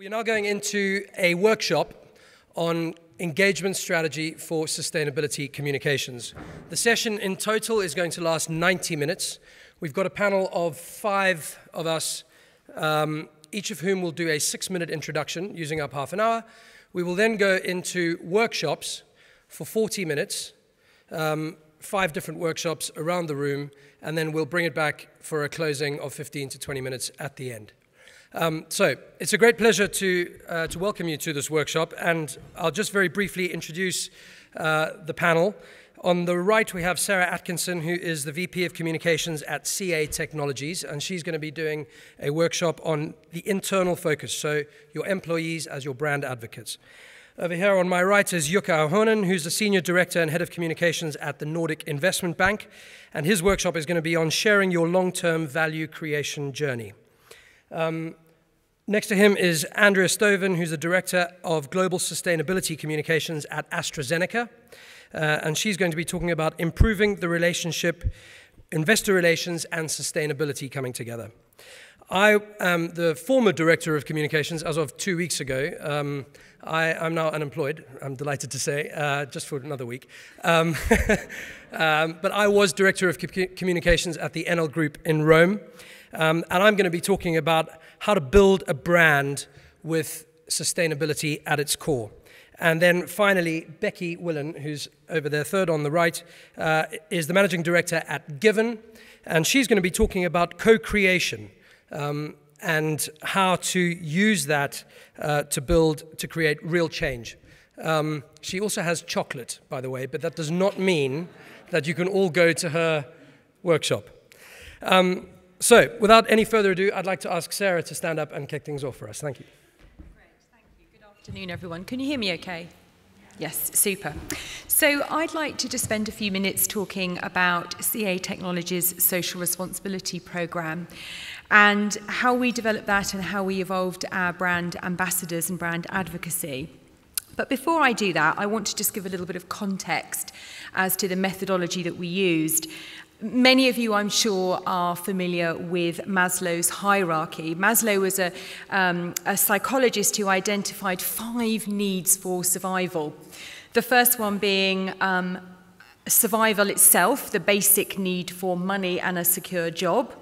We are now going into a workshop on engagement strategy for sustainability communications. The session in total is going to last 90 minutes. We've got a panel of five of us, um, each of whom will do a six minute introduction using up half an hour. We will then go into workshops for 40 minutes, um, five different workshops around the room, and then we'll bring it back for a closing of 15 to 20 minutes at the end. Um, so it's a great pleasure to, uh, to welcome you to this workshop, and I'll just very briefly introduce uh, the panel. On the right, we have Sarah Atkinson, who is the VP of Communications at CA Technologies, and she's going to be doing a workshop on the internal focus, so your employees as your brand advocates. Over here on my right is Jukka Ahonen, who's the Senior Director and Head of Communications at the Nordic Investment Bank, and his workshop is going to be on sharing your long-term value creation journey. Um, next to him is Andrea Stoven, who's the Director of Global Sustainability Communications at AstraZeneca. Uh, and she's going to be talking about improving the relationship, investor relations, and sustainability coming together. I am the former Director of Communications as of two weeks ago. Um, I, am now unemployed, I'm delighted to say, uh, just for another week. Um, um, but I was Director of Communications at the Enel Group in Rome. Um, and I'm going to be talking about how to build a brand with sustainability at its core. And then finally, Becky Willan, who's over there, third on the right, uh, is the managing director at Given. And she's going to be talking about co creation um, and how to use that uh, to build, to create real change. Um, she also has chocolate, by the way, but that does not mean that you can all go to her workshop. Um, so, without any further ado, I'd like to ask Sarah to stand up and kick things off for us. Thank you. Great, thank you. Good afternoon, everyone. Can you hear me okay? Yes, super. So I'd like to just spend a few minutes talking about CA Technologies' social responsibility program and how we developed that and how we evolved our brand ambassadors and brand advocacy. But before I do that, I want to just give a little bit of context as to the methodology that we used. Many of you, I'm sure, are familiar with Maslow's hierarchy. Maslow was a, um, a psychologist who identified five needs for survival. The first one being um, survival itself, the basic need for money and a secure job.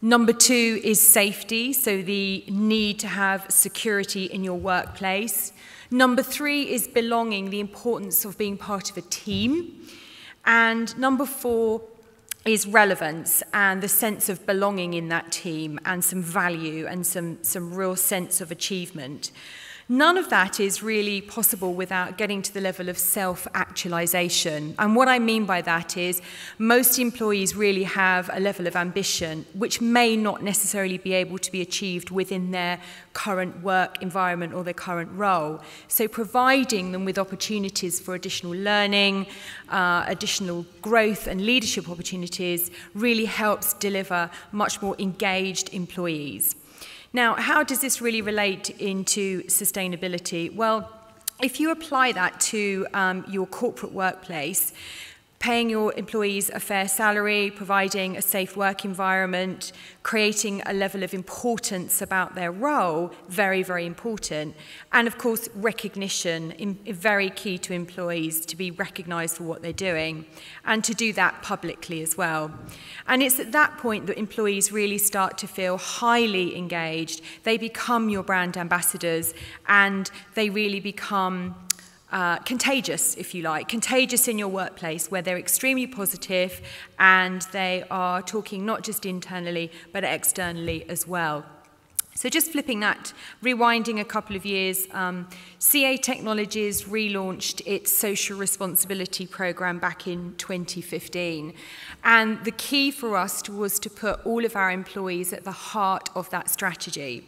Number two is safety, so the need to have security in your workplace. Number three is belonging, the importance of being part of a team. And number four is relevance and the sense of belonging in that team and some value and some, some real sense of achievement. None of that is really possible without getting to the level of self actualization. And what I mean by that is most employees really have a level of ambition which may not necessarily be able to be achieved within their current work environment or their current role. So, providing them with opportunities for additional learning, uh, additional growth, and leadership opportunities really helps deliver much more engaged employees. Now, how does this really relate into sustainability? Well, if you apply that to um, your corporate workplace, paying your employees a fair salary, providing a safe work environment, creating a level of importance about their role, very, very important. And of course, recognition, in, very key to employees to be recognized for what they're doing and to do that publicly as well. And it's at that point that employees really start to feel highly engaged. They become your brand ambassadors and they really become uh, contagious, if you like, contagious in your workplace where they're extremely positive and they are talking not just internally but externally as well. So just flipping that, rewinding a couple of years, um, CA Technologies relaunched its social responsibility program back in 2015. And the key for us was to put all of our employees at the heart of that strategy.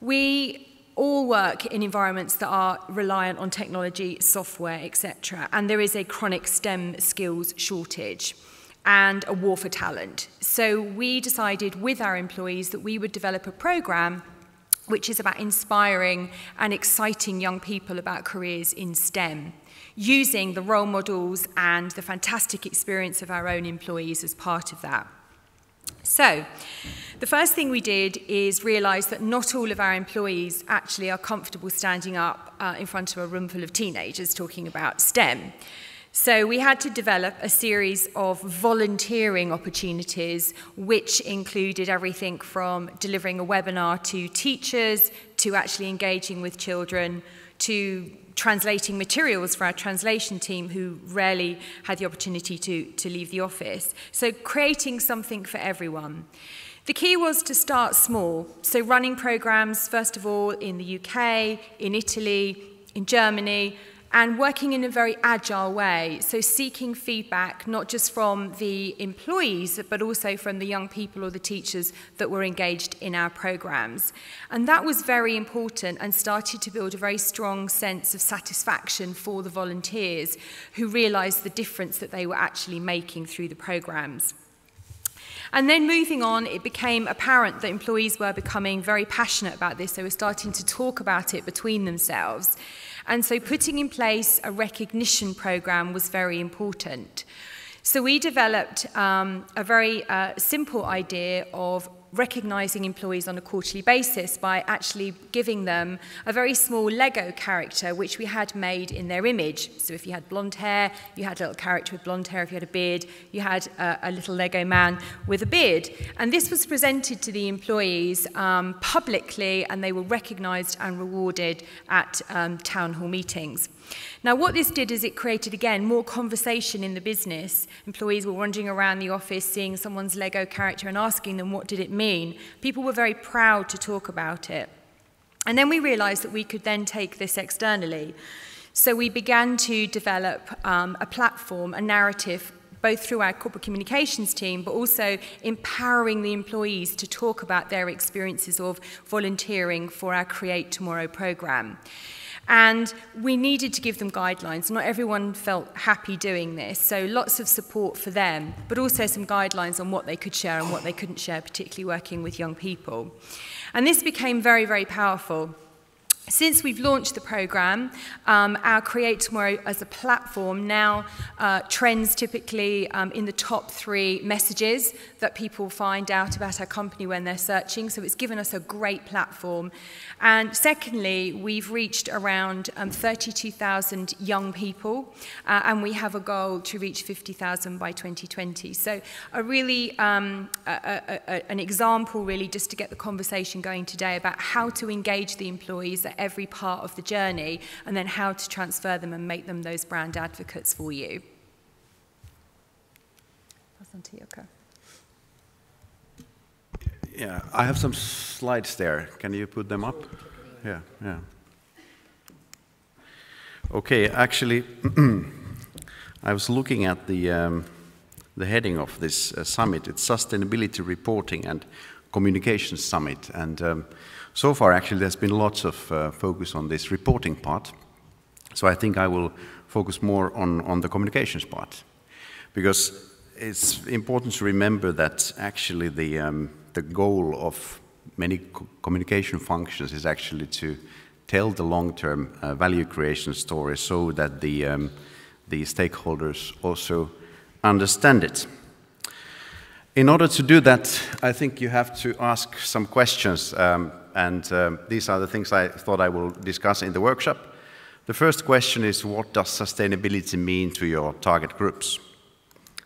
We all work in environments that are reliant on technology, software, etc. And there is a chronic STEM skills shortage and a war for talent. So we decided with our employees that we would develop a program which is about inspiring and exciting young people about careers in STEM, using the role models and the fantastic experience of our own employees as part of that. So, the first thing we did is realise that not all of our employees actually are comfortable standing up uh, in front of a room full of teenagers talking about STEM. So we had to develop a series of volunteering opportunities, which included everything from delivering a webinar to teachers, to actually engaging with children, to translating materials for our translation team who rarely had the opportunity to, to leave the office. So creating something for everyone. The key was to start small. So running programs, first of all, in the UK, in Italy, in Germany, and working in a very agile way. So, seeking feedback not just from the employees, but also from the young people or the teachers that were engaged in our programs. And that was very important and started to build a very strong sense of satisfaction for the volunteers who realized the difference that they were actually making through the programs. And then moving on, it became apparent that employees were becoming very passionate about this. They were starting to talk about it between themselves. And so putting in place a recognition program was very important. So we developed um, a very uh, simple idea of recognizing employees on a quarterly basis by actually giving them a very small Lego character which we had made in their image. So if you had blonde hair, you had a little character with blonde hair. If you had a beard, you had a, a little Lego man with a beard. And this was presented to the employees um, publicly and they were recognized and rewarded at um, town hall meetings. Now, what this did is it created, again, more conversation in the business. Employees were wandering around the office, seeing someone's Lego character and asking them, what did it mean? People were very proud to talk about it. And then we realized that we could then take this externally. So we began to develop um, a platform, a narrative both through our corporate communications team, but also empowering the employees to talk about their experiences of volunteering for our Create Tomorrow program. And we needed to give them guidelines. Not everyone felt happy doing this, so lots of support for them, but also some guidelines on what they could share and what they couldn't share, particularly working with young people. And this became very, very powerful. Since we've launched the program, um, our Create Tomorrow as a platform now uh, trends typically um, in the top three messages that people find out about our company when they're searching. So it's given us a great platform. And secondly, we've reached around um, 32,000 young people, uh, and we have a goal to reach 50,000 by 2020. So a really um, a, a, a, an example, really, just to get the conversation going today about how to engage the employees every part of the journey, and then how to transfer them and make them those brand advocates for you. Pass on to Jukka. Yeah, I have some slides there. Can you put them up? Yeah, yeah. Okay, actually, I was looking at the, um, the heading of this uh, summit. It's Sustainability Reporting and Communications Summit. And um, so far, actually, there's been lots of uh, focus on this reporting part. So I think I will focus more on, on the communications part. Because it's important to remember that actually the, um, the goal of many co communication functions is actually to tell the long-term uh, value creation story so that the, um, the stakeholders also understand it. In order to do that, I think you have to ask some questions, um, and um, these are the things I thought I will discuss in the workshop. The first question is, what does sustainability mean to your target groups?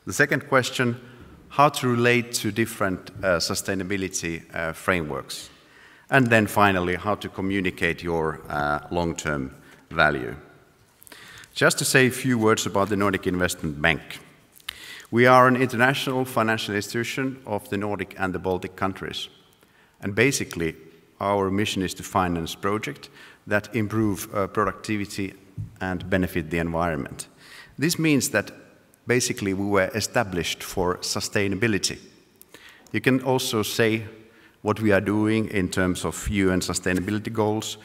The second question, how to relate to different uh, sustainability uh, frameworks. And then finally, how to communicate your uh, long-term value. Just to say a few words about the Nordic Investment Bank. We are an international financial institution of the Nordic and the Baltic countries. And basically, our mission is to finance projects that improve uh, productivity and benefit the environment. This means that basically we were established for sustainability. You can also say what we are doing in terms of UN sustainability goals.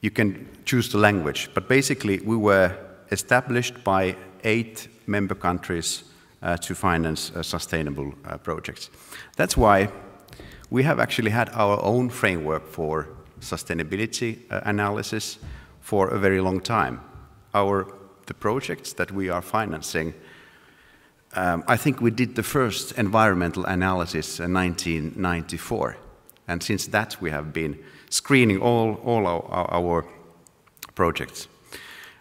You can choose the language, but basically we were established by eight member countries uh, to finance uh, sustainable uh, projects. That's why we have actually had our own framework for sustainability uh, analysis for a very long time. Our, the projects that we are financing um, I think we did the first environmental analysis in 1994. And since that, we have been screening all, all our, our projects.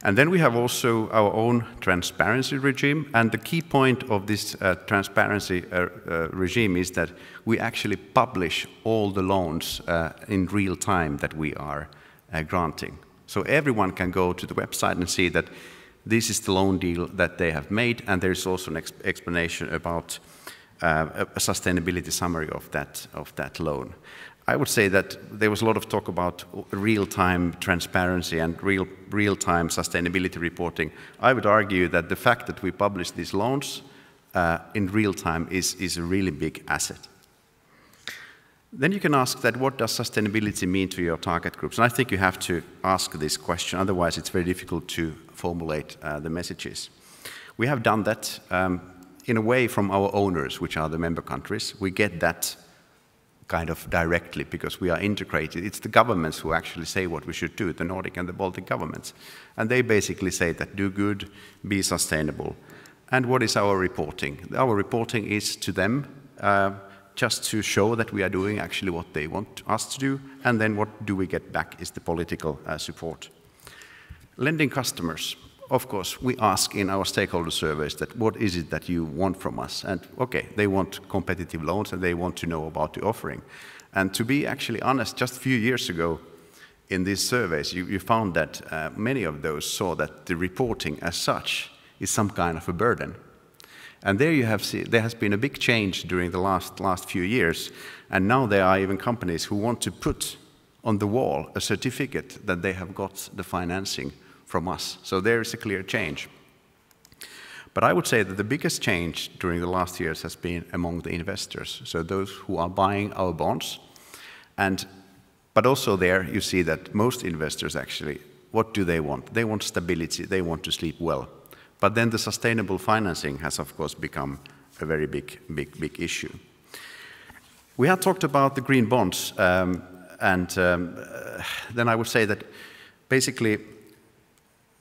And then we have also our own transparency regime. And the key point of this uh, transparency uh, uh, regime is that we actually publish all the loans uh, in real time that we are uh, granting. So everyone can go to the website and see that this is the loan deal that they have made, and there's also an exp explanation about uh, a sustainability summary of that, of that loan. I would say that there was a lot of talk about real-time transparency and real, real-time sustainability reporting. I would argue that the fact that we publish these loans uh, in real time is, is a really big asset. Then you can ask that what does sustainability mean to your target groups? And I think you have to ask this question, otherwise it's very difficult to formulate uh, the messages. We have done that um, in a way from our owners, which are the member countries. We get that kind of directly because we are integrated. It's the governments who actually say what we should do, the Nordic and the Baltic governments. And they basically say that do good, be sustainable. And what is our reporting? Our reporting is to them uh, just to show that we are doing actually what they want us to do, and then what do we get back is the political uh, support. Lending customers of course, we ask in our stakeholder surveys that what is it that you want from us? And okay, they want competitive loans and they want to know about the offering. And to be actually honest, just a few years ago in these surveys, you, you found that uh, many of those saw that the reporting as such is some kind of a burden. And there you have seen, there has been a big change during the last, last few years. And now there are even companies who want to put on the wall a certificate that they have got the financing from us. So there is a clear change. But I would say that the biggest change during the last years has been among the investors, so those who are buying our bonds. And, but also there you see that most investors actually, what do they want? They want stability, they want to sleep well. But then the sustainable financing has of course become a very big, big, big issue. We had talked about the green bonds, um, and um, uh, then I would say that basically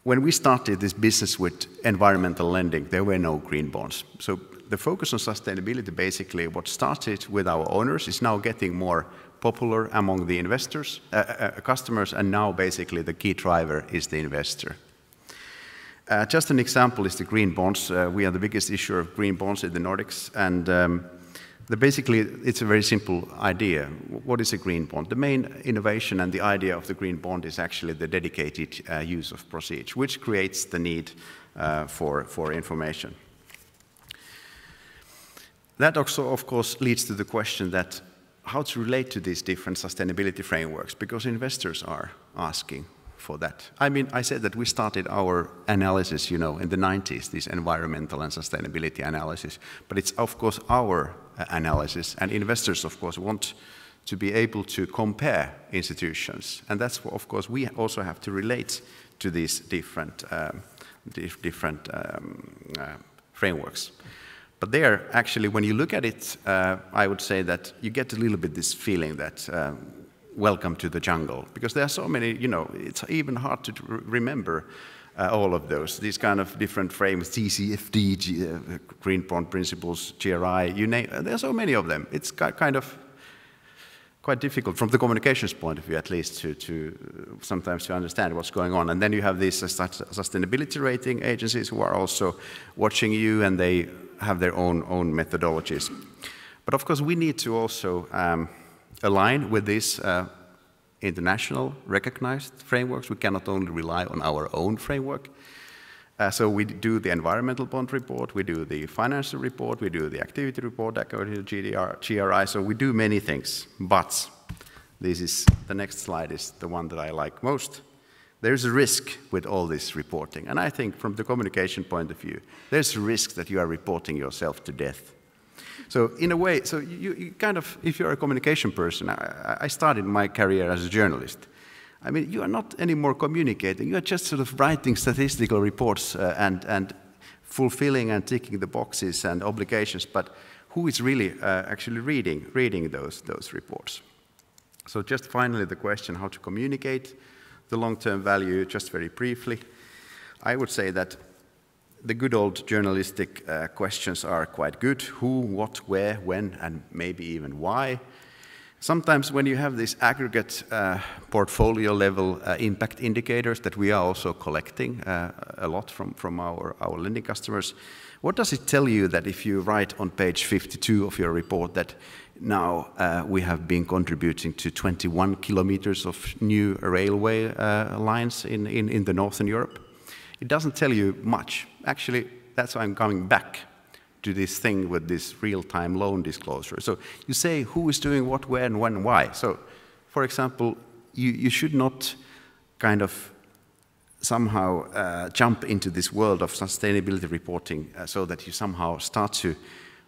when we started this business with environmental lending, there were no green bonds. So the focus on sustainability, basically, what started with our owners is now getting more popular among the investors, uh, uh, uh customers, and now basically the key driver is the investor. Uh, just an example is the green bonds. Uh, we are the biggest issuer of green bonds in the Nordics, and um, basically, it's a very simple idea. What is a green bond? The main innovation and the idea of the green bond is actually the dedicated uh, use of proceeds, which creates the need uh, for, for information. That also, of course, leads to the question that how to relate to these different sustainability frameworks, because investors are asking, for that. I mean, I said that we started our analysis, you know, in the 90s, this environmental and sustainability analysis. But it's, of course, our uh, analysis. And investors, of course, want to be able to compare institutions. And that's, what, of course, we also have to relate to these different, um, dif different um, uh, frameworks. But there, actually, when you look at it, uh, I would say that you get a little bit this feeling that um, welcome to the jungle, because there are so many, you know, it's even hard to remember uh, all of those, these kind of different frames, TCFD, G, uh, Green Bond Principles, GRI, you name, uh, there are so many of them. It's kind of quite difficult from the communications point of view, at least, to, to uh, sometimes to understand what's going on. And then you have these uh, sustainability rating agencies who are also watching you, and they have their own own methodologies. But of course, we need to also um, align with these uh, international recognized frameworks. We cannot only rely on our own framework. Uh, so we do the environmental bond report, we do the financial report, we do the activity report according to GDR, GRI. So we do many things. But this is the next slide is the one that I like most. There's a risk with all this reporting. And I think from the communication point of view, there's a risk that you are reporting yourself to death. So in a way, so you, you kind of, if you're a communication person, I, I, started my career as a journalist. I mean, you are not anymore communicating. You are just sort of writing statistical reports uh, and, and fulfilling and ticking the boxes and obligations. But who is really uh, actually reading, reading those, those reports? So just finally, the question how to communicate the long-term value, just very briefly. I would say that the good old journalistic uh, questions are quite good who, what, where, when, and maybe even why. Sometimes when you have these aggregate uh, portfolio level uh, impact indicators that we are also collecting uh, a lot from, from our, our lending customers, what does it tell you that if you write on page 52 of your report that now uh, we have been contributing to 21 kilometers of new railway uh, lines in, in, in the Northern Europe? It doesn't tell you much. Actually, that's why I'm coming back to this thing with this real-time loan disclosure. So you say who is doing what, when, when, why. So, for example, you, you should not kind of somehow uh, jump into this world of sustainability reporting uh, so that you somehow start to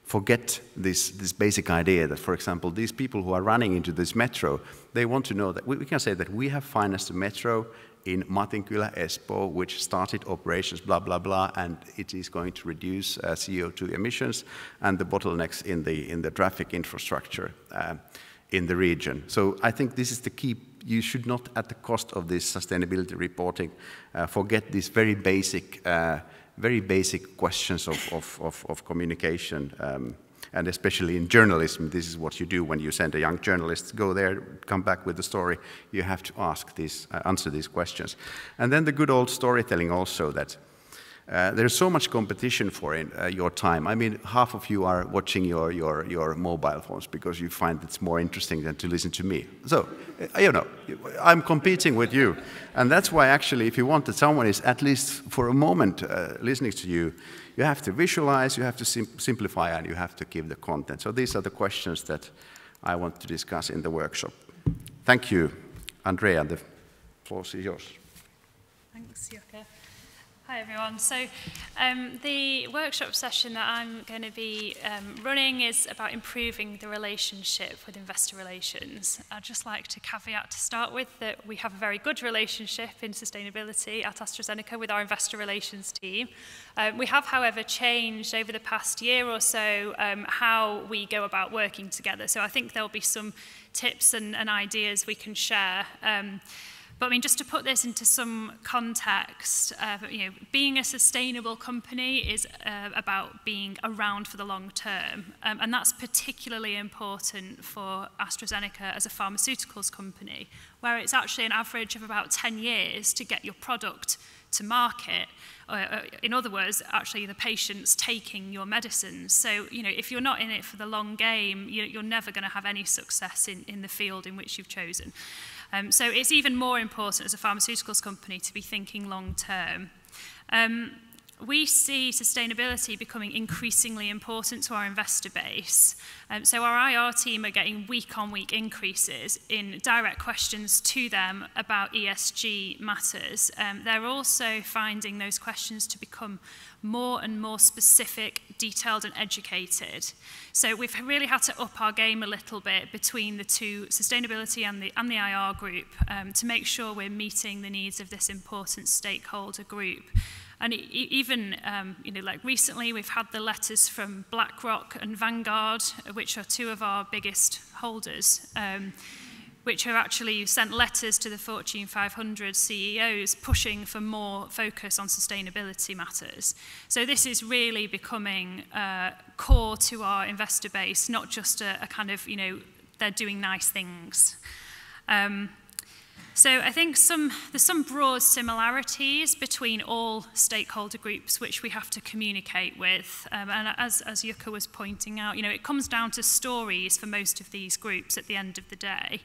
forget this, this basic idea that, for example, these people who are running into this metro, they want to know that we, we can say that we have financed the metro in Matinkylä, Espoo, which started operations, blah, blah, blah, and it is going to reduce uh, CO2 emissions and the bottlenecks in the, in the traffic infrastructure uh, in the region. So I think this is the key. You should not, at the cost of this sustainability reporting, uh, forget these very basic, uh, very basic questions of, of, of, of communication. Um, and especially in journalism, this is what you do when you send a young journalist, go there, come back with the story. You have to ask these, uh, answer these questions. And then the good old storytelling also that uh, there's so much competition for in, uh, your time. I mean, half of you are watching your, your, your mobile phones because you find it's more interesting than to listen to me. So, uh, you know, I'm competing with you. And that's why, actually, if you want that someone is at least for a moment uh, listening to you, you have to visualize, you have to sim simplify, and you have to give the content. So these are the questions that I want to discuss in the workshop. Thank you, Andrea. The floor is yours. Thanks, Jukka. Hi everyone. So um, the workshop session that I'm going to be um, running is about improving the relationship with investor relations. I'd just like to caveat to start with that we have a very good relationship in sustainability at AstraZeneca with our investor relations team. Um, we have, however, changed over the past year or so um, how we go about working together. So I think there'll be some tips and, and ideas we can share. Um, But I mean, just to put this into some context, uh, you know, being a sustainable company is uh, about being around for the long term. Um, and that's particularly important for AstraZeneca as a pharmaceuticals company, where it's actually an average of about 10 years to get your product to market. Uh, uh, in other words, actually the patient's taking your medicines. So, you know, if you're not in it for the long game, you're never going to have any success in, in the field in which you've chosen. Um, so it's even more important as a pharmaceuticals company to be thinking long term. Um, we see sustainability becoming increasingly important to our investor base. Um, so our IR team are getting week on week increases in direct questions to them about ESG matters. Um, they're also finding those questions to become more and more specific, detailed and educated. So we've really had to up our game a little bit between the two, sustainability and the, and the IR group, um, to make sure we're meeting the needs of this important stakeholder group. And it, even, um, you know, like recently we've had the letters from BlackRock and Vanguard, which are two of our biggest holders. Um, which have actually sent letters to the Fortune 500 CEOs pushing for more focus on sustainability matters. So this is really becoming uh, core to our investor base, not just a, a kind of, you know, they're doing nice things. Um, So I think some, there's some broad similarities between all stakeholder groups which we have to communicate with. Um, and as, as Yuka was pointing out, you know, it comes down to stories for most of these groups at the end of the day.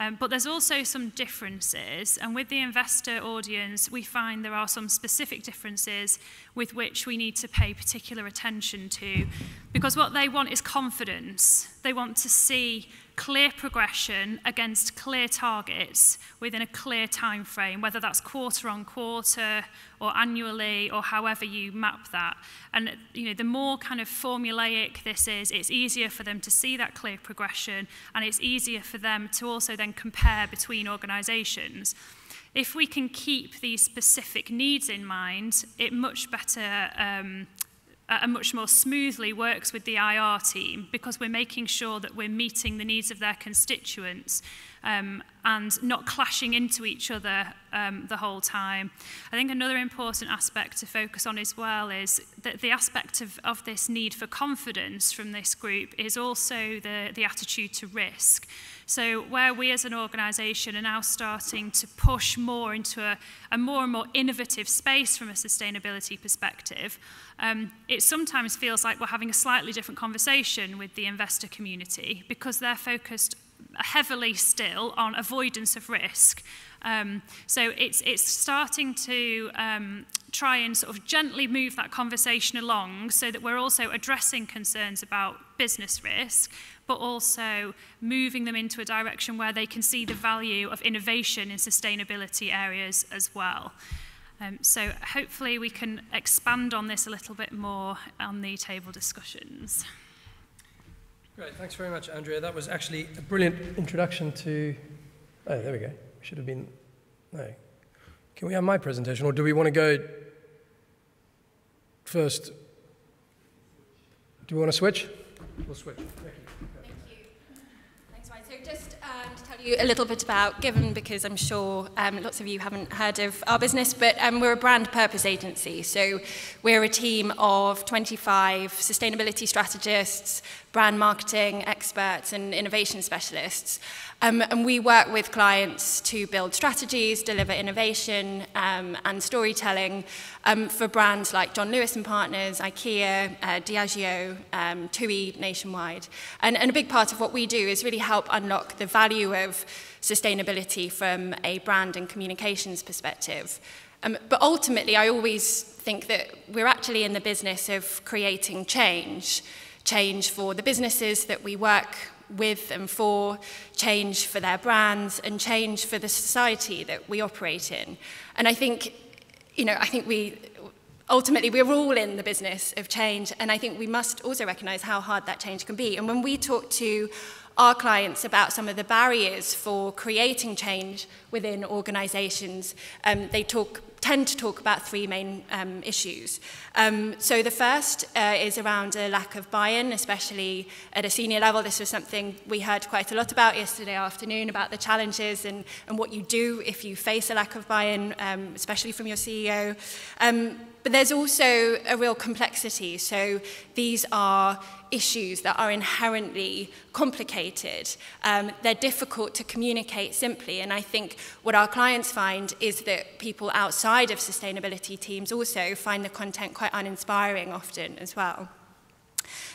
Um, but there's also some differences. And with the investor audience, we find there are some specific differences with which we need to pay particular attention to. Because what they want is confidence. They want to see clear progression against clear targets within a clear time frame, whether that's quarter on quarter or annually or however you map that. And you know, the more kind of formulaic this is, it's easier for them to see that clear progression and it's easier for them to also then compare between organisations. If we can keep these specific needs in mind, it much better um, uh, and much more smoothly works with the IR team because we're making sure that we're meeting the needs of their constituents um, and not clashing into each other um, the whole time. I think another important aspect to focus on as well is that the aspect of, of this need for confidence from this group is also the, the attitude to risk. So where we as an organisation are now starting to push more into a, a more and more innovative space from a sustainability perspective, um, it sometimes feels like we're having a slightly different conversation with the investor community because they're focused heavily still on avoidance of risk. Um, so it's, it's starting to um, try and sort of gently move that conversation along so that we're also addressing concerns about business risk, but also moving them into a direction where they can see the value of innovation in sustainability areas as well. Um, so hopefully we can expand on this a little bit more on the table discussions. Great, thanks very much, Andrea. That was actually a brilliant introduction to. Oh, there we go. Should have been. No. Can we have my presentation, or do we want to go first? Do we want to switch? We'll switch. Thank you. Thank you. Thanks, Ryan. So just and tell you a little bit about Given because I'm sure um, lots of you haven't heard of our business, but um, we're a brand purpose agency. So we're a team of 25 sustainability strategists, brand marketing experts and innovation specialists. Um, and we work with clients to build strategies, deliver innovation um, and storytelling um, for brands like John Lewis and Partners, IKEA, uh, Diageo, um, TUI nationwide. And, and a big part of what we do is really help unlock the value value of sustainability from a brand and communications perspective. Um, but ultimately, I always think that we're actually in the business of creating change. Change for the businesses that we work with and for, change for their brands, and change for the society that we operate in. And I think, you know, I think we, ultimately we're all in the business of change and I think we must also recognize how hard that change can be and when we talk to our clients about some of the barriers for creating change within organisations. Um, they talk tend to talk about three main um, issues. Um, so the first uh, is around a lack of buy-in, especially at a senior level. This was something we heard quite a lot about yesterday afternoon about the challenges and, and what you do if you face a lack of buy-in, um, especially from your CEO. Um, but there's also a real complexity. So these are issues that are inherently complicated. Um, they're difficult to communicate simply, and I think what our clients find is that people outside of sustainability teams also find the content quite uninspiring often as well.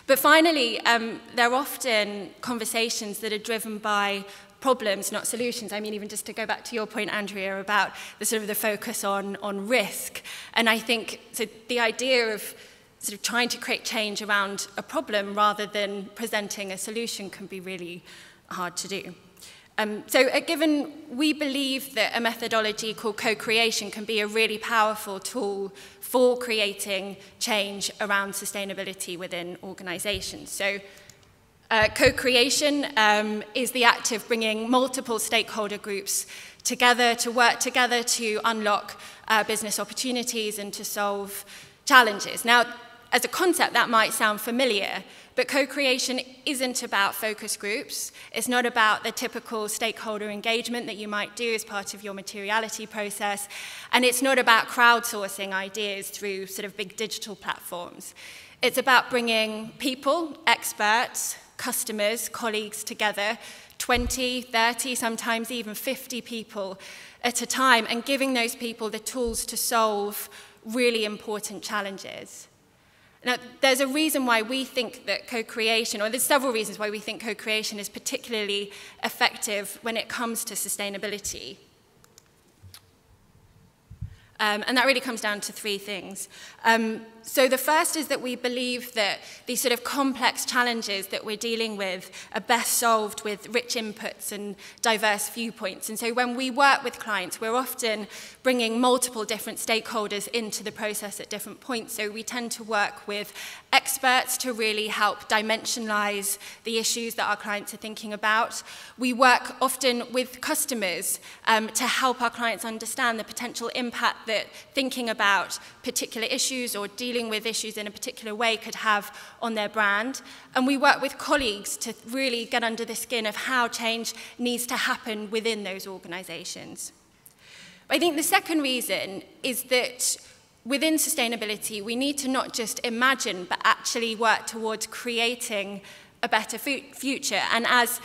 But finally, um, they're often conversations that are driven by problems, not solutions. I mean, even just to go back to your point, Andrea, about the sort of the focus on, on risk. And I think so the idea of sort of trying to create change around a problem rather than presenting a solution can be really hard to do. Um, so a Given, we believe that a methodology called co-creation can be a really powerful tool for creating change around sustainability within organisations. So uh, co-creation um, is the act of bringing multiple stakeholder groups together to work together to unlock uh, business opportunities and to solve challenges. Now, as a concept, that might sound familiar, but co-creation isn't about focus groups. It's not about the typical stakeholder engagement that you might do as part of your materiality process. And it's not about crowdsourcing ideas through sort of big digital platforms. It's about bringing people, experts, customers, colleagues together, 20, 30, sometimes even 50 people at a time, and giving those people the tools to solve really important challenges. Now, there's a reason why we think that co-creation, or there's several reasons why we think co-creation is particularly effective when it comes to sustainability. Um, and that really comes down to three things. Um, so the first is that we believe that these sort of complex challenges that we're dealing with are best solved with rich inputs and diverse viewpoints. And so when we work with clients, we're often bringing multiple different stakeholders into the process at different points. So we tend to work with experts to really help dimensionalize the issues that our clients are thinking about. We work often with customers um, to help our clients understand the potential impact that thinking about particular issues or dealing dealing with issues in a particular way could have on their brand. And we work with colleagues to really get under the skin of how change needs to happen within those organisations. I think the second reason is that within sustainability, we need to not just imagine, but actually work towards creating a better future. And as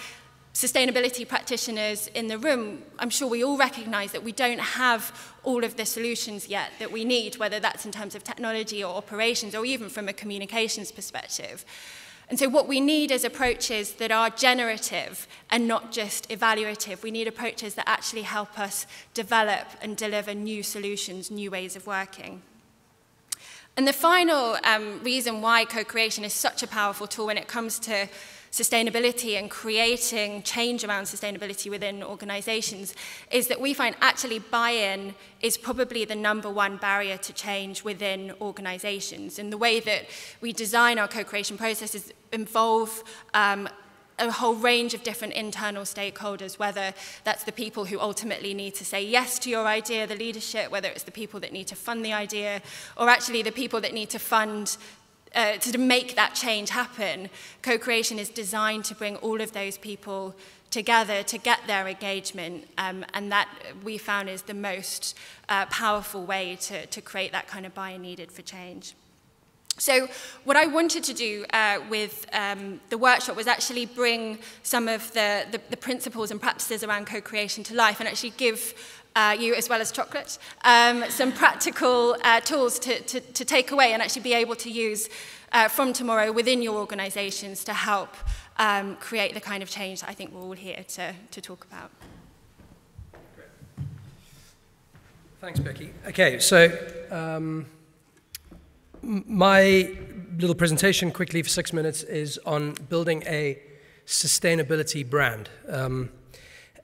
sustainability practitioners in the room, I'm sure we all recognize that we don't have all of the solutions yet that we need, whether that's in terms of technology or operations or even from a communications perspective. And so what we need is approaches that are generative and not just evaluative. We need approaches that actually help us develop and deliver new solutions, new ways of working. And the final um, reason why co-creation is such a powerful tool when it comes to sustainability and creating change around sustainability within organisations is that we find actually buy-in is probably the number one barrier to change within organisations. And the way that we design our co-creation processes involve um, a whole range of different internal stakeholders, whether that's the people who ultimately need to say yes to your idea, the leadership, whether it's the people that need to fund the idea, or actually the people that need to fund uh, to make that change happen, co-creation is designed to bring all of those people together to get their engagement um, and that we found is the most uh, powerful way to, to create that kind of buy-in needed for change. So what I wanted to do uh, with um, the workshop was actually bring some of the, the, the principles and practices around co-creation to life and actually give uh, you, as well as chocolate, um, some practical uh, tools to, to, to take away and actually be able to use uh, from tomorrow within your organizations to help um, create the kind of change that I think we're all here to, to talk about. Thanks, Becky. Okay, so um, my little presentation quickly for six minutes is on building a sustainability brand. Um,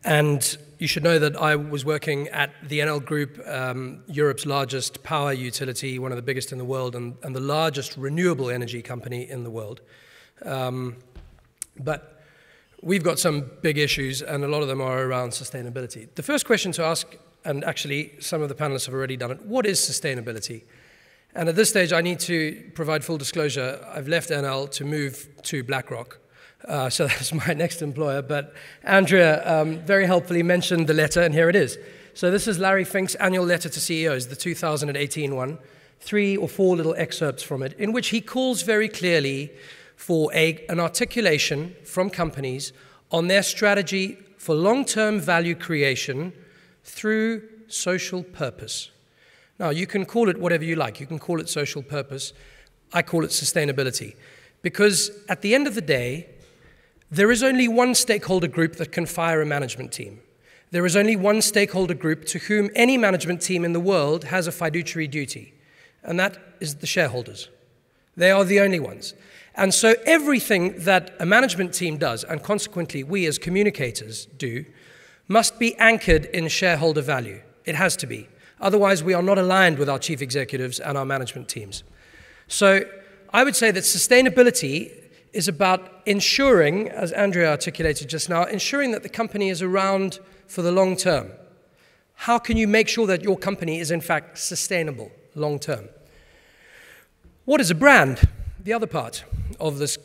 and you should know that I was working at the Enel Group, um, Europe's largest power utility, one of the biggest in the world, and, and the largest renewable energy company in the world. Um, but we've got some big issues, and a lot of them are around sustainability. The first question to ask, and actually some of the panelists have already done it, what is sustainability? And at this stage, I need to provide full disclosure. I've left Enel to move to BlackRock. Uh, so that's my next employer. But Andrea um, very helpfully mentioned the letter, and here it is. So this is Larry Fink's annual letter to CEOs, the 2018 one, three or four little excerpts from it, in which he calls very clearly for a, an articulation from companies on their strategy for long term value creation through social purpose. Now, you can call it whatever you like. You can call it social purpose. I call it sustainability. Because at the end of the day, there is only one stakeholder group that can fire a management team. There is only one stakeholder group to whom any management team in the world has a fiduciary duty, and that is the shareholders. They are the only ones. And so everything that a management team does, and consequently we as communicators do, must be anchored in shareholder value. It has to be. Otherwise, we are not aligned with our chief executives and our management teams. So I would say that sustainability is about ensuring, as Andrea articulated just now, ensuring that the company is around for the long term. How can you make sure that your company is in fact sustainable long term? What is a brand? The other part of this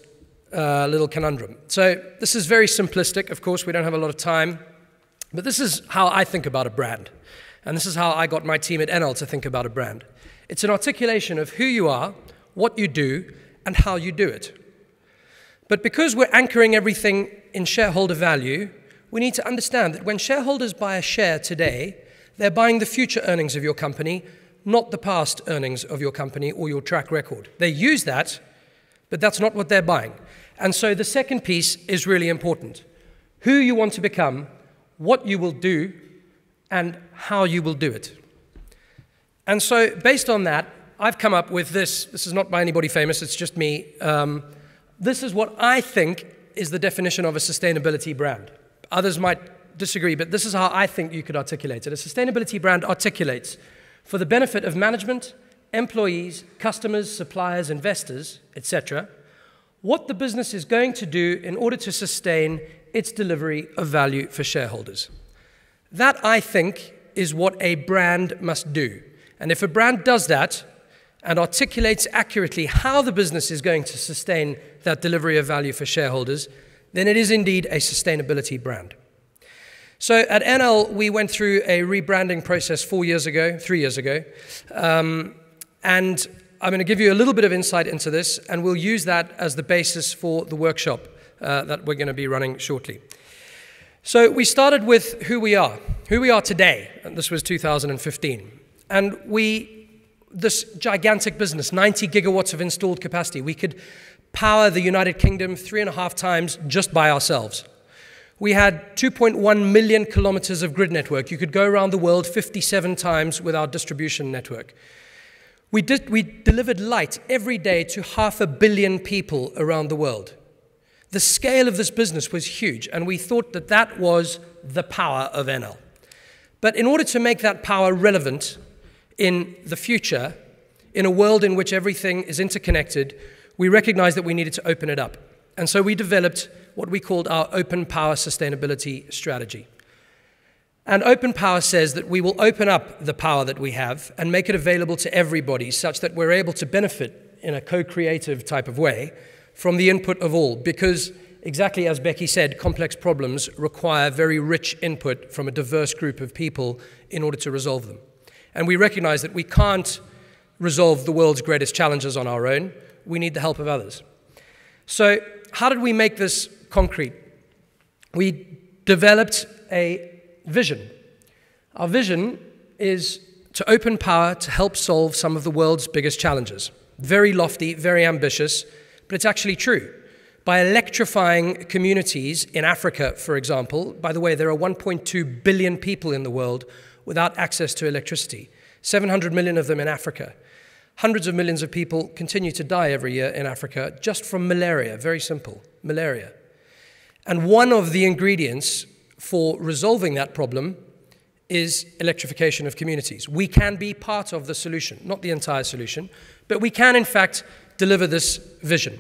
uh, little conundrum. So, this is very simplistic, of course, we don't have a lot of time, but this is how I think about a brand. And this is how I got my team at Enel to think about a brand. It's an articulation of who you are, what you do, and how you do it. But because we're anchoring everything in shareholder value, we need to understand that when shareholders buy a share today, they're buying the future earnings of your company, not the past earnings of your company or your track record. They use that, but that's not what they're buying. And so the second piece is really important who you want to become, what you will do, and how you will do it. And so, based on that, I've come up with this. This is not by anybody famous, it's just me. Um, this is what I think is the definition of a sustainability brand. Others might disagree, but this is how I think you could articulate it. A sustainability brand articulates for the benefit of management, employees, customers, suppliers, investors, etc., what the business is going to do in order to sustain its delivery of value for shareholders. That, I think, is what a brand must do. And if a brand does that and articulates accurately how the business is going to sustain that delivery of value for shareholders, then it is indeed a sustainability brand. So at Enel, we went through a rebranding process four years ago, three years ago. Um, and I'm going to give you a little bit of insight into this, and we'll use that as the basis for the workshop uh, that we're going to be running shortly. So we started with who we are, who we are today, and this was 2015. And we, this gigantic business, 90 gigawatts of installed capacity, we could power the United Kingdom three and a half times just by ourselves. We had 2.1 million kilometers of grid network. You could go around the world 57 times with our distribution network. We, did, we delivered light every day to half a billion people around the world. The scale of this business was huge, and we thought that that was the power of Enel. But in order to make that power relevant in the future, in a world in which everything is interconnected, we recognized that we needed to open it up. And so we developed what we called our Open Power Sustainability Strategy. And Open Power says that we will open up the power that we have and make it available to everybody such that we're able to benefit in a co creative type of way from the input of all. Because, exactly as Becky said, complex problems require very rich input from a diverse group of people in order to resolve them. And we recognize that we can't resolve the world's greatest challenges on our own, we need the help of others. So, how did we make this concrete. We developed a vision. Our vision is to open power to help solve some of the world's biggest challenges. Very lofty, very ambitious, but it's actually true. By electrifying communities in Africa, for example, by the way, there are 1.2 billion people in the world without access to electricity, 700 million of them in Africa. Hundreds of millions of people continue to die every year in Africa just from malaria, very simple malaria. And one of the ingredients for resolving that problem is electrification of communities. We can be part of the solution, not the entire solution, but we can, in fact, deliver this vision.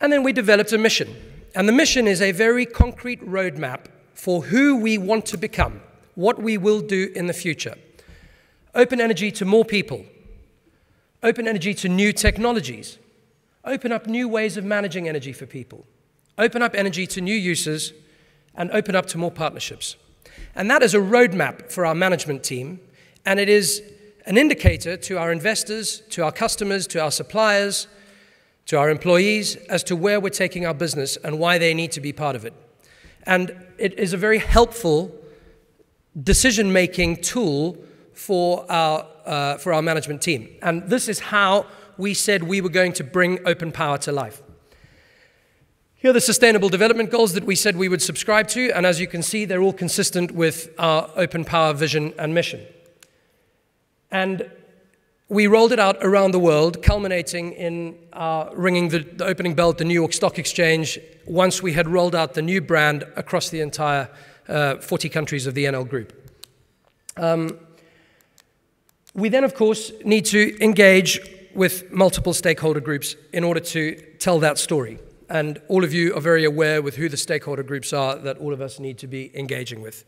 And then we developed a mission. And the mission is a very concrete roadmap for who we want to become, what we will do in the future. Open energy to more people, open energy to new technologies, open up new ways of managing energy for people open up energy to new uses, and open up to more partnerships. And that is a roadmap for our management team, and it is an indicator to our investors, to our customers, to our suppliers, to our employees as to where we're taking our business and why they need to be part of it. And it is a very helpful decision making tool for our, uh, for our management team. And this is how we said we were going to bring open power to life. Here are the Sustainable Development Goals that we said we would subscribe to, and as you can see, they're all consistent with our open power vision and mission. And we rolled it out around the world, culminating in uh, ringing the, the, opening bell at the New York Stock Exchange once we had rolled out the new brand across the entire uh, 40 countries of the Enel Group. Um, we then, of course, need to engage with multiple stakeholder groups in order to tell that story and all of you are very aware with who the stakeholder groups are that all of us need to be engaging with.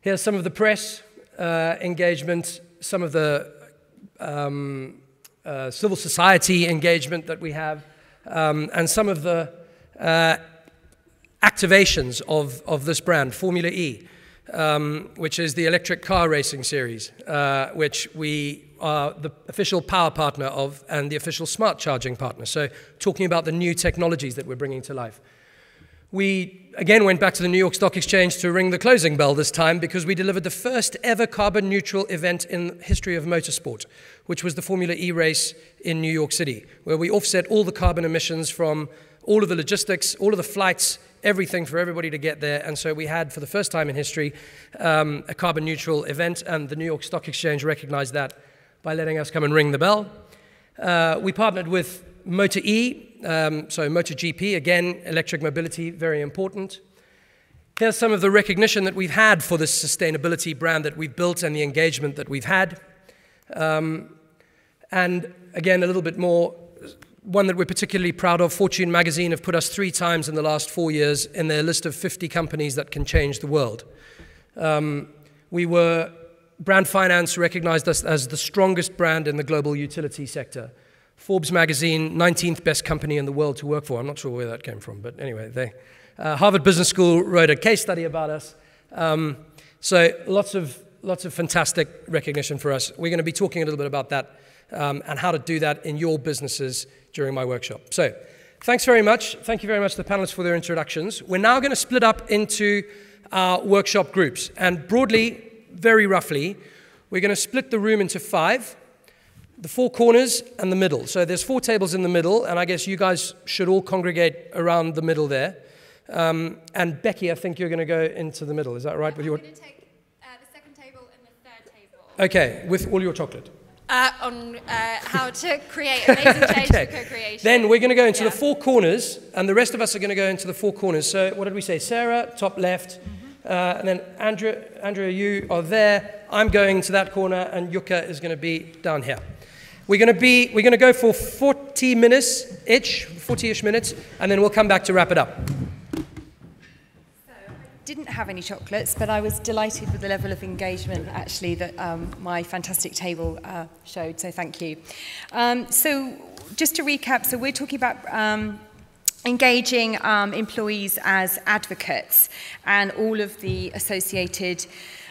Here's some of the press uh, engagement, some of the um, uh, civil society engagement that we have, um, and some of the uh, activations of, of this brand, Formula E, um, which is the electric car racing series, uh, which we are the official power partner of and the official smart charging partner. So, talking about the new technologies that we're bringing to life. We again went back to the New York Stock Exchange to ring the closing bell this time because we delivered the first ever carbon neutral event in the history of motorsport, which was the Formula E race in New York City, where we offset all the carbon emissions from all of the logistics, all of the flights, everything for everybody to get there. And so we had, for the first time in history, um, a carbon neutral event, and the New York Stock Exchange recognized that by letting us come and ring the bell. Uh, we partnered with Motor E, um, so MotoGP, again, electric mobility, very important. Here's some of the recognition that we've had for this sustainability brand that we've built and the engagement that we've had. Um, and again, a little bit more, one that we're particularly proud of Fortune magazine have put us three times in the last four years in their list of 50 companies that can change the world. Um, we were Brand Finance recognized us as the strongest brand in the global utility sector. Forbes magazine, 19th best company in the world to work for. I'm not sure where that came from, but anyway, they, uh, Harvard Business School wrote a case study about us. Um, so lots of, lots of fantastic recognition for us. We're going to be talking a little bit about that um, and how to do that in your businesses during my workshop. So thanks very much. Thank you very much to the panelists for their introductions. We're now going to split up into our workshop groups. And broadly, very roughly, we're going to split the room into five, the four corners and the middle. So there's four tables in the middle, and I guess you guys should all congregate around the middle there. Um, and Becky, I think you're going to go into the middle. Is that right? your... going to take uh, the second table and the third table. Okay, with all your chocolate. Uh, on uh, how to create amazing change okay. co-creation. Then we're going to go into yeah. the four corners, and the rest of us are going to go into the four corners. So what did we say? Sarah, top left, mm -hmm. uh, and then Andrea, Andrea, you are there. I'm going to that corner, and Jukka is going to be down here. We're going to be we're going to go for 40 minutes each, 40ish minutes, and then we'll come back to wrap it up didn't have any chocolates, but I was delighted with the level of engagement actually that um, my fantastic table uh, showed, so thank you. Um, so just to recap, so we're talking about um, engaging um, employees as advocates and all of the associated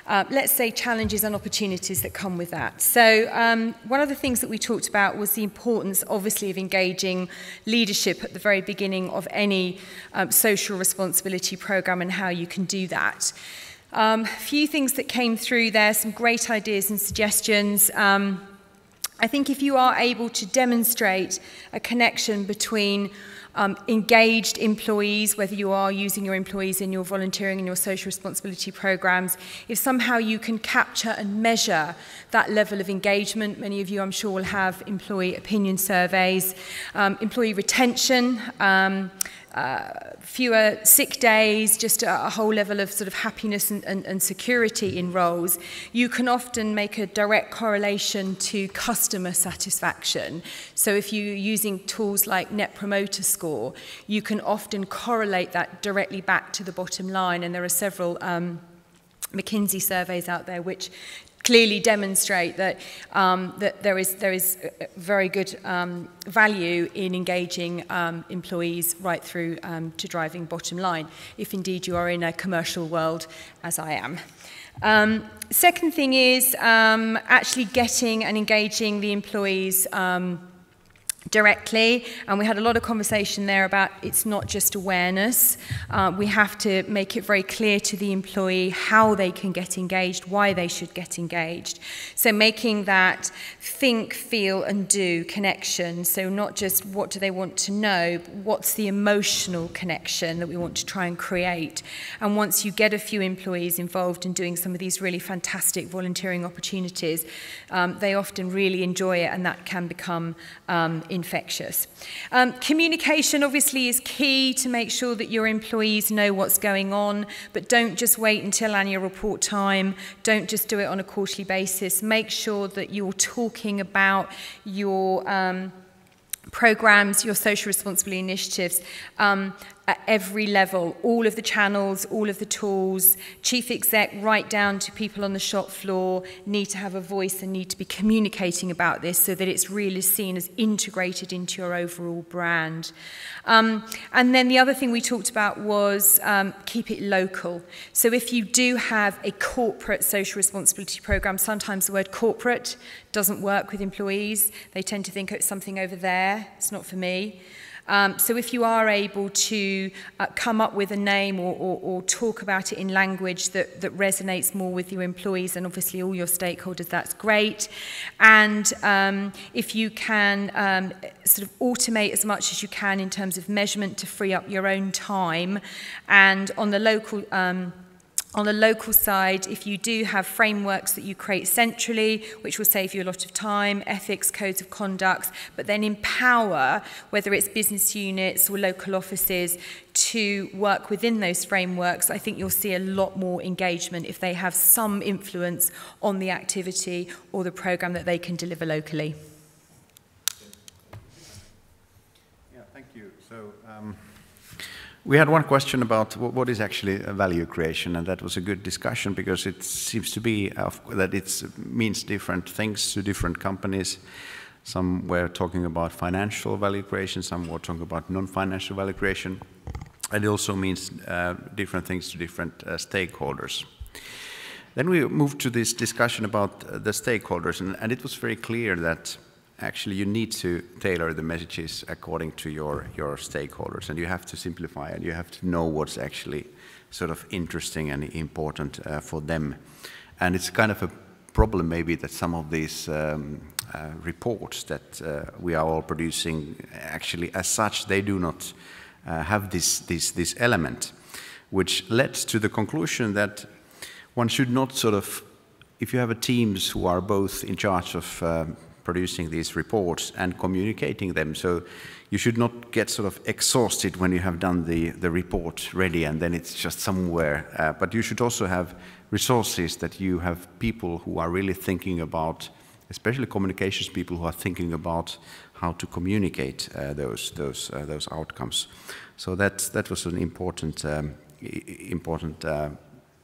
uh, let's say, challenges and opportunities that come with that. So um, one of the things that we talked about was the importance, obviously, of engaging leadership at the very beginning of any um, social responsibility program and how you can do that. Um, a few things that came through there, some great ideas and suggestions. Um, I think if you are able to demonstrate a connection between um, engaged employees, whether you are using your employees in your volunteering and your social responsibility programs, if somehow you can capture and measure that level of engagement, many of you I'm sure will have employee opinion surveys, um, employee retention, um, uh, fewer sick days, just a, a whole level of sort of happiness and, and, and security in roles, you can often make a direct correlation to customer satisfaction. So if you're using tools like Net Promoter Score, you can often correlate that directly back to the bottom line. And there are several um, McKinsey surveys out there which clearly demonstrate that, um, that there, is, there is uh, uh, very good um, value in engaging um, employees right through um, to driving bottom line, if indeed you are in a commercial world, as I am. Um, second thing is um, actually getting and engaging the employees um, directly and we had a lot of conversation there about it's not just awareness. Uh, we have to make it very clear to the employee how they can get engaged why they should get engaged. So making that think feel and do connection. So not just what do they want to know but what's the emotional connection that we want to try and create. And once you get a few employees involved in doing some of these really fantastic volunteering opportunities um, they often really enjoy it and that can become um, infectious. Um, communication obviously is key to make sure that your employees know what's going on, but don't just wait until annual report time. Don't just do it on a quarterly basis. Make sure that you're talking about your um, programs, your social responsibility initiatives, um, at every level, all of the channels, all of the tools, chief exec right down to people on the shop floor need to have a voice and need to be communicating about this so that it's really seen as integrated into your overall brand. Um, and then the other thing we talked about was um, keep it local. So if you do have a corporate social responsibility program, sometimes the word corporate doesn't work with employees. They tend to think it's something over there. It's not for me. Um, so if you are able to uh, come up with a name or, or, or talk about it in language that, that resonates more with your employees and obviously all your stakeholders, that's great. And um, if you can um, sort of automate as much as you can in terms of measurement to free up your own time and on the local um, On the local side, if you do have frameworks that you create centrally, which will save you a lot of time, ethics, codes of conduct, but then empower, whether it's business units or local offices, to work within those frameworks, I think you'll see a lot more engagement if they have some influence on the activity or the program that they can deliver locally. We had one question about what is actually value creation, and that was a good discussion because it seems to be that it means different things to different companies. Some were talking about financial value creation, some were talking about non-financial value creation, and it also means uh, different things to different uh, stakeholders. Then we moved to this discussion about uh, the stakeholders, and, and it was very clear that actually you need to tailor the messages according to your, your stakeholders and you have to simplify and you have to know what's actually sort of interesting and important uh, for them. And it's kind of a problem maybe that some of these um, uh, reports that uh, we are all producing actually as such they do not uh, have this, this, this element which led to the conclusion that one should not sort of if you have a teams who are both in charge of um, producing these reports and communicating them. So you should not get sort of exhausted when you have done the, the report ready and then it's just somewhere. Uh, but you should also have resources that you have people who are really thinking about, especially communications people who are thinking about how to communicate uh, those, those, uh, those outcomes. So that, that was an important, um, important uh,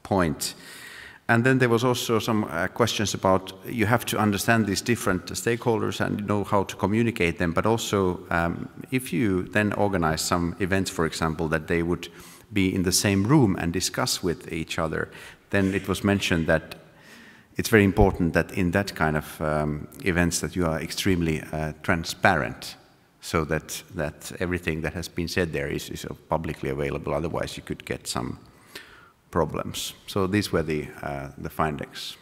point. And then there was also some uh, questions about you have to understand these different stakeholders and know how to communicate them, but also um, if you then organize some events, for example, that they would be in the same room and discuss with each other, then it was mentioned that it's very important that in that kind of um, events that you are extremely uh, transparent so that, that everything that has been said there is, is publicly available. Otherwise, you could get some problems. So these were the, uh, the findings.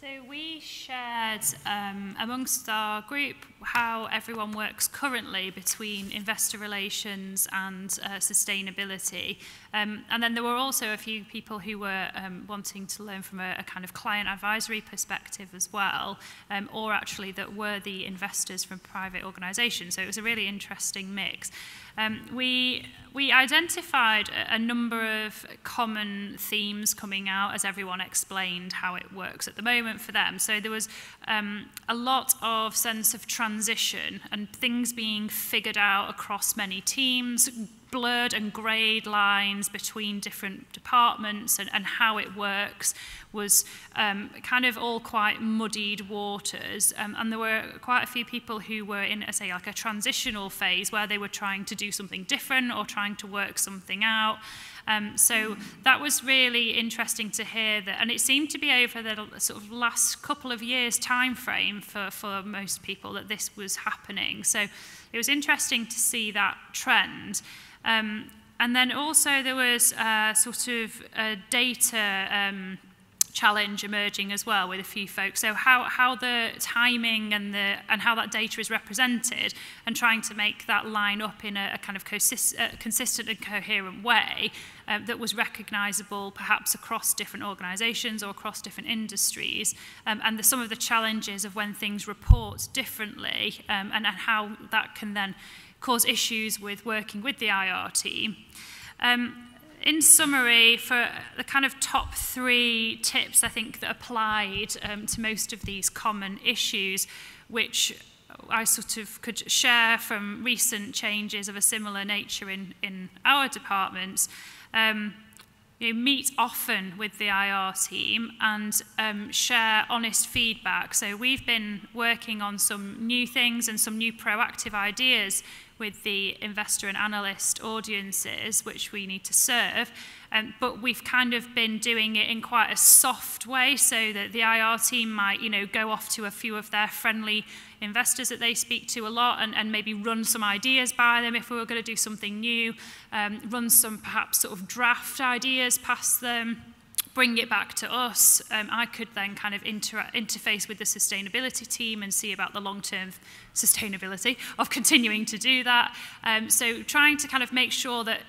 So we shared um, amongst our group how everyone works currently between investor relations and uh, sustainability. Um, and then there were also a few people who were um, wanting to learn from a, a kind of client advisory perspective as well, um, or actually that were the investors from private organisations. So it was a really interesting mix. Um, we we identified a, a number of common themes coming out as everyone explained how it works at the moment for them. So there was um, a lot of sense of transition and things being figured out across many teams, blurred and grade lines between different departments and, and how it works was um, kind of all quite muddied waters. Um, and there were quite a few people who were in, say, like a transitional phase where they were trying to do something different or trying to work something out. Um, so that was really interesting to hear that, and it seemed to be over the sort of last couple of years time frame for, for most people that this was happening. So it was interesting to see that trend. Um, and then also there was uh, sort of a data um, challenge emerging as well with a few folks. So how, how the timing and, the, and how that data is represented and trying to make that line up in a, a kind of consist, uh, consistent and coherent way um, that was recognisable perhaps across different organisations or across different industries um, and the, some of the challenges of when things report differently um, and, and how that can then cause issues with working with the IR team. Um, in summary, for the kind of top three tips I think that applied um, to most of these common issues, which I sort of could share from recent changes of a similar nature in, in our departments, um, you know, meet often with the IR team and um, share honest feedback. So we've been working on some new things and some new proactive ideas with the investor and analyst audiences, which we need to serve. Um, but we've kind of been doing it in quite a soft way so that the IR team might, you know, go off to a few of their friendly investors that they speak to a lot and, and maybe run some ideas by them if we were going to do something new, um, run some perhaps sort of draft ideas past them bring it back to us, um, I could then kind of inter interface with the sustainability team and see about the long-term sustainability of continuing to do that. Um, so trying to kind of make sure that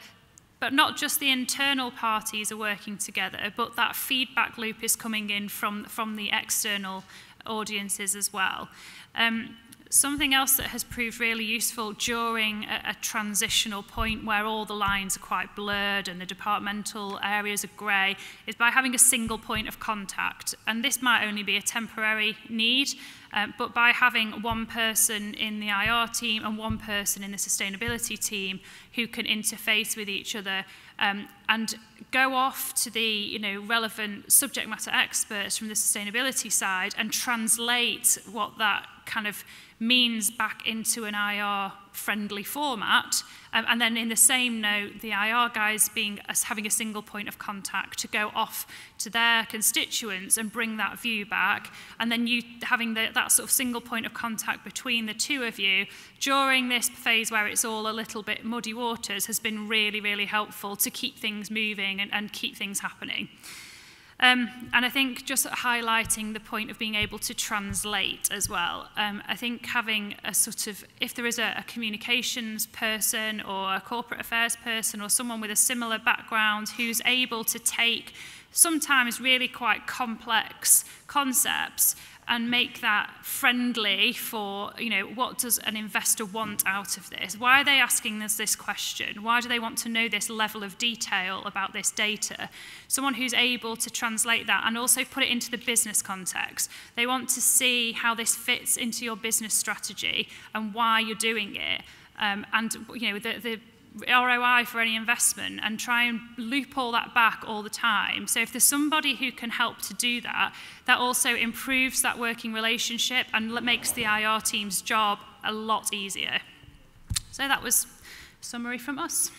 but not just the internal parties are working together, but that feedback loop is coming in from, from the external audiences as well. Um, Something else that has proved really useful during a, a transitional point where all the lines are quite blurred and the departmental areas are grey is by having a single point of contact. And this might only be a temporary need, um, but by having one person in the IR team and one person in the sustainability team who can interface with each other um, and go off to the you know relevant subject matter experts from the sustainability side and translate what that kind of means back into an IR friendly format. Um, and then in the same note, the IR guys being as having a single point of contact to go off to their constituents and bring that view back. And then you having the, that sort of single point of contact between the two of you during this phase where it's all a little bit muddy waters has been really, really helpful to keep things moving and, and keep things happening. Um, and I think just highlighting the point of being able to translate as well. Um, I think having a sort of, if there is a, a communications person or a corporate affairs person or someone with a similar background who's able to take sometimes really quite complex concepts and make that friendly for you know what does an investor want out of this? Why are they asking us this question? Why do they want to know this level of detail about this data? Someone who's able to translate that and also put it into the business context. They want to see how this fits into your business strategy and why you're doing it. Um, and you know the, the ROI for any investment and try and loop all that back all the time. So if there's somebody who can help to do that, that also improves that working relationship and makes the IR team's job a lot easier. So that was summary from us.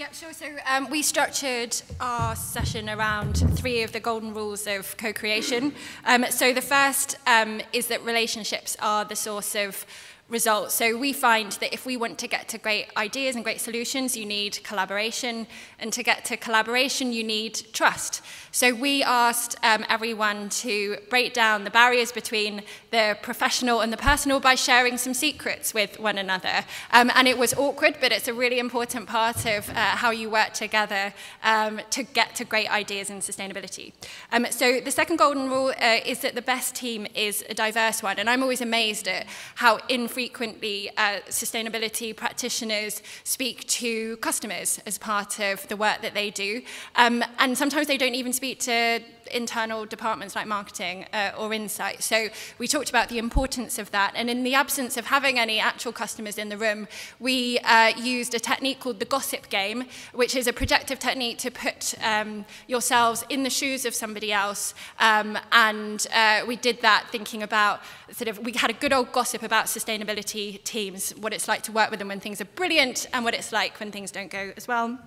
Yeah, sure. So um, we structured our session around three of the golden rules of co-creation. Um, so the first um, is that relationships are the source of results. So we find that if we want to get to great ideas and great solutions, you need collaboration. And to get to collaboration, you need trust. So we asked um, everyone to break down the barriers between the professional and the personal by sharing some secrets with one another. Um, and it was awkward, but it's a really important part of uh, how you work together um, to get to great ideas in sustainability. Um, so the second golden rule uh, is that the best team is a diverse one. And I'm always amazed at how infrequent frequently uh, sustainability practitioners speak to customers as part of the work that they do. Um, and sometimes they don't even speak to internal departments like marketing uh, or insight. So we talked about the importance of that. And in the absence of having any actual customers in the room, we uh, used a technique called the gossip game, which is a projective technique to put um, yourselves in the shoes of somebody else. Um, and uh, we did that thinking about sort of, we had a good old gossip about sustainability teams, what it's like to work with them when things are brilliant and what it's like when things don't go as well.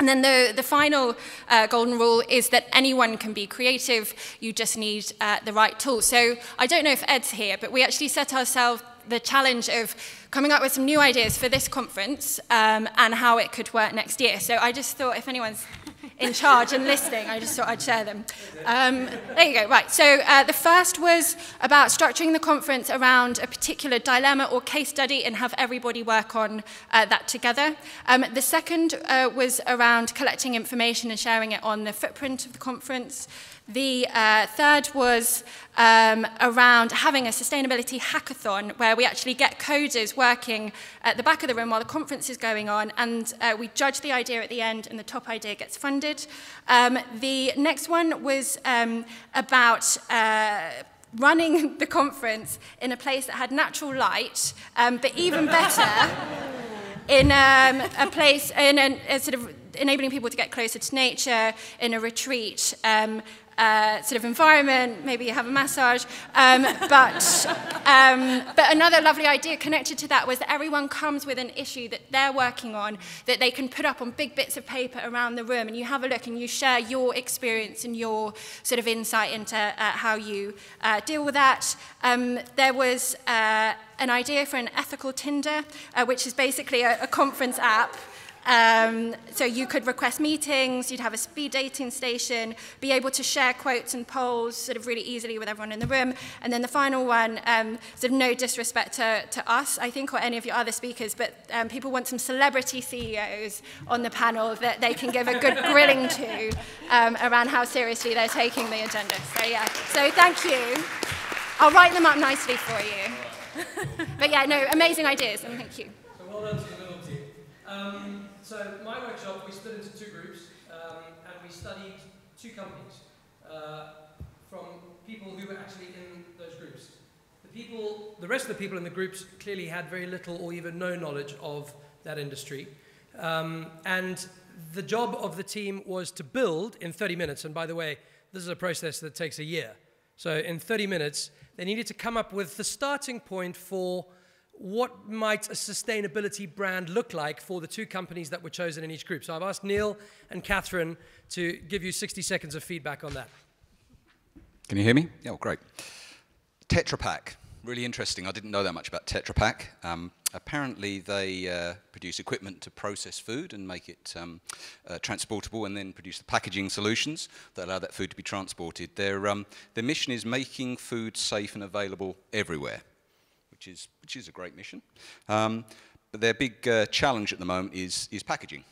And then the, the final uh, golden rule is that anyone can be creative, you just need uh, the right tools. So I don't know if Ed's here, but we actually set ourselves the challenge of coming up with some new ideas for this conference um, and how it could work next year. So I just thought if anyone's in charge and listening. I just thought I'd share them. Um, there you go. Right. So uh, the first was about structuring the conference around a particular dilemma or case study and have everybody work on uh, that together. Um, the second uh, was around collecting information and sharing it on the footprint of the conference. The uh, third was um, around having a sustainability hackathon where we actually get coders working at the back of the room while the conference is going on and uh, we judge the idea at the end and the top idea gets funded. Um, the next one was um, about uh, running the conference in a place that had natural light, um, but even better, in um, a place, in a, a sort of enabling people to get closer to nature, in a retreat, um, uh, sort of environment, maybe have a massage. Um, but, um, but another lovely idea connected to that was that everyone comes with an issue that they're working on that they can put up on big bits of paper around the room and you have a look and you share your experience and your sort of insight into uh, how you uh, deal with that. Um, there was uh, an idea for an ethical Tinder, uh, which is basically a, a conference app Um, so you could request meetings, you'd have a speed dating station, be able to share quotes and polls sort of really easily with everyone in the room. And then the final one, um, sort of no disrespect to, to us, I think, or any of your other speakers, but um, people want some celebrity CEOs on the panel that they can give a good grilling to um, around how seriously they're taking the agenda. So yeah, so thank you. I'll write them up nicely for you. but yeah, no, amazing ideas, and thank you. So well done to little team. Um, so my workshop, we split into two groups, um, and we studied two companies uh, from people who were actually in those groups. The people, the rest of the people in the groups clearly had very little or even no knowledge of that industry. Um, and the job of the team was to build in 30 minutes. And by the way, this is a process that takes a year. So in 30 minutes, they needed to come up with the starting point for what might a sustainability brand look like for the two companies that were chosen in each group. So I've asked Neil and Catherine to give you 60 seconds of feedback on that. Can you hear me? Yeah, well, great. Tetra Pak, really interesting. I didn't know that much about Tetra Pak. Um, apparently, they uh, produce equipment to process food and make it um, uh, transportable, and then produce the packaging solutions that allow that food to be transported. Their um, their mission is making food safe and available everywhere, which is which is a great mission. Um, but their big uh, challenge at the moment is is packaging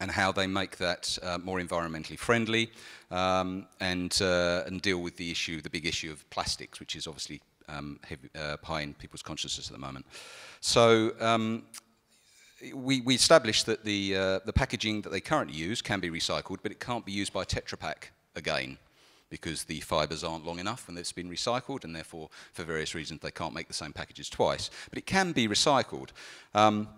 and how they make that uh, more environmentally friendly um, and, uh, and deal with the issue, the big issue of plastics, which is obviously um, heavy, uh, high in people's consciousness at the moment. So um, we, we established that the, uh, the packaging that they currently use can be recycled, but it can't be used by Tetra Pak again because the fibres aren't long enough and it's been recycled and therefore for various reasons they can't make the same packages twice. But it can be recycled. Um,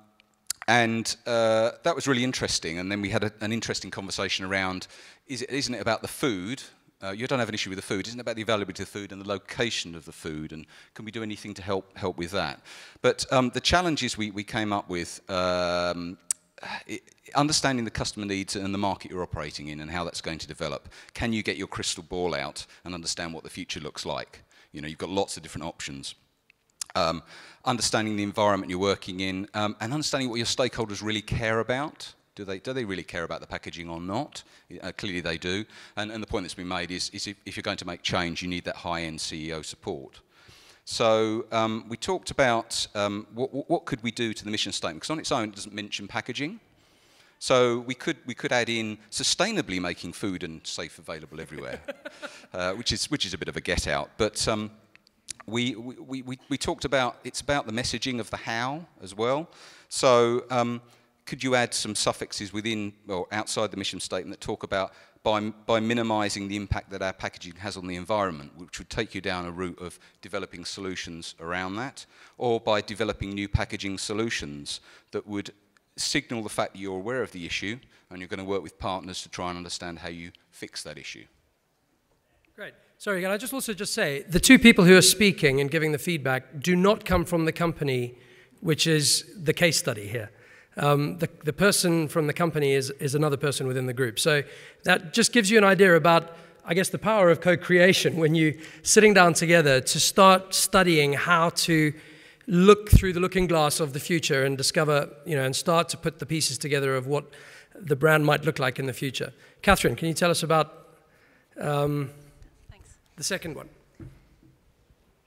and uh, that was really interesting. And then we had a, an interesting conversation around is it, isn't it about the food? Uh, you don't have an issue with the food. Isn't it about the availability of food and the location of the food? And can we do anything to help help with that? But um, the challenges we, we came up with. Um, understanding the customer needs and the market you're operating in and how that's going to develop. Can you get your crystal ball out and understand what the future looks like? You know, you've got lots of different options um, understanding the environment you're working in, um, and understanding what your stakeholders really care about. Do they, do they really care about the packaging or not? Uh, clearly they do. And, and the point that's been made is, is if, if, you're going to make change, you need that high-end CEO support. So um, we talked about um, what, what could we do to the mission statement, because on its own it doesn't mention packaging. So we could, we could add in sustainably making food and safe available everywhere, uh, which, is, which is a bit of a get out. But um, we, we, we, we talked about, it's about the messaging of the how as well. So um, could you add some suffixes within or outside the mission statement that talk about by, by minimizing the impact that our packaging has on the environment, which would take you down a route of developing solutions around that, or by developing new packaging solutions that would signal the fact that you're aware of the issue and you're going to work with partners to try and understand how you fix that issue. Great. Sorry, can I just also just say the two people who are speaking and giving the feedback do not come from the company, which is the case study here. Um, the, the person from the company is, is another person within the group. So that just gives you an idea about, I guess, the power of co creation when you're sitting down together to start studying how to look through the looking glass of the future and discover, you know, and start to put the pieces together of what the brand might look like in the future. Catherine, can you tell us about? Um, the second one.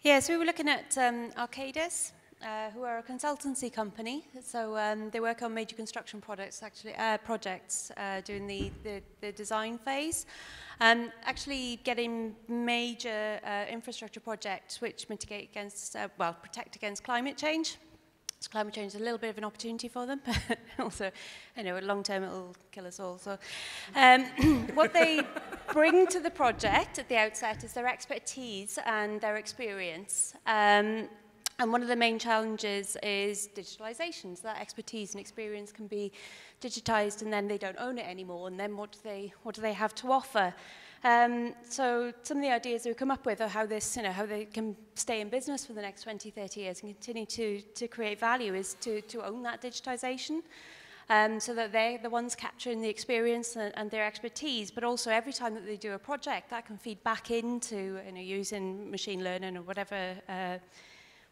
Yes, we were looking at um, Arcadis, uh, who are a consultancy company. So um, they work on major construction products, actually, uh, projects uh, during the, the, the design phase. Um, actually getting major uh, infrastructure projects which mitigate against, uh, well, protect against climate change. So climate change is a little bit of an opportunity for them, but also, you know, long term it'll kill us all. So, um, what they bring to the project at the outset is their expertise and their experience. Um, And one of the main challenges is digitalization. So that expertise and experience can be digitized and then they don't own it anymore. And then what do they, what do they have to offer? Um, so some of the ideas that we come up with are how this, you know, how they can stay in business for the next 20, 30 years and continue to, to create value is to, to own that digitization. Um, so that they're the ones capturing the experience and, and their expertise, but also every time that they do a project, that can feed back into you know, using machine learning or whatever uh,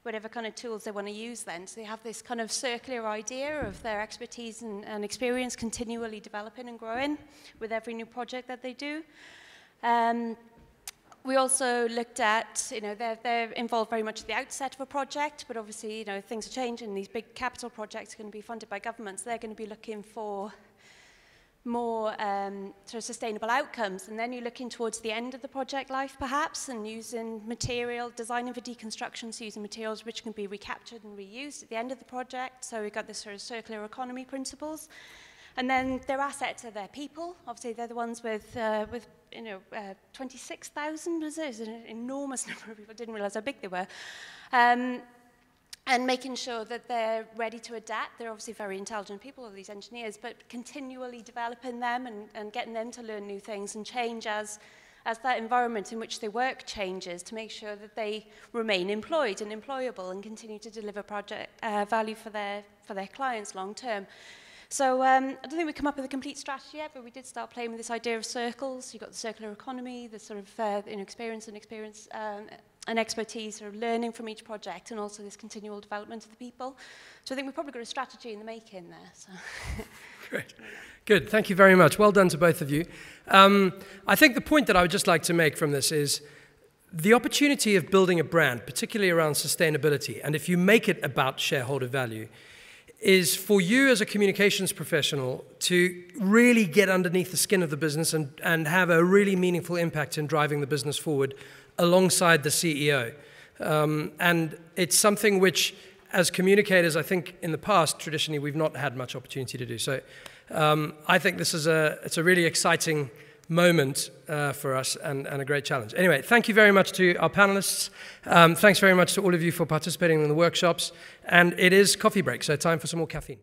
whatever kind of tools they want to use then. So they have this kind of circular idea of their expertise and, and experience continually developing and growing with every new project that they do. Um, we also looked at, you know, they're, they're involved very much at the outset of a project, but obviously, you know, things are changing. These big capital projects are going to be funded by governments. They're going to be looking for more um, sort of sustainable outcomes. And then you're looking towards the end of the project life, perhaps, and using material, designing for deconstruction, so using materials which can be recaptured and reused at the end of the project. So we've got this sort of circular economy principles. And then their assets are their people. Obviously, they're the ones with, uh, with you know, uh, 26,000, was it? It was an enormous number of people. I didn't realize how big they were. Um, and making sure that they're ready to adapt. They're obviously very intelligent people, all these engineers, but continually developing them and, and getting them to learn new things and change as, as that environment in which they work changes to make sure that they remain employed and employable and continue to deliver project uh, value for their, for their clients long term. So um, I don't think we come up with a complete strategy yet, but we did start playing with this idea of circles. You've got the circular economy, the sort of uh, you know, experience and experience um, and expertise or learning from each project and also this continual development of the people. So I think we've probably got a strategy in the making there. So. Great. Good. Thank you very much. Well done to both of you. Um, I think the point that I would just like to make from this is the opportunity of building a brand, particularly around sustainability, and if you make it about shareholder value, is for you as a communications professional to really get underneath the skin of the business and, and have a really meaningful impact in driving the business forward alongside the CEO. Um, and it's something which, as communicators, I think in the past, traditionally, we've not had much opportunity to do. So um, I think this is a, it's a really exciting moment uh, for us and, and, a great challenge. Anyway, thank you very much to our panelists. Um, thanks very much to all of you for participating in the workshops. And it is coffee break, so time for some more caffeine.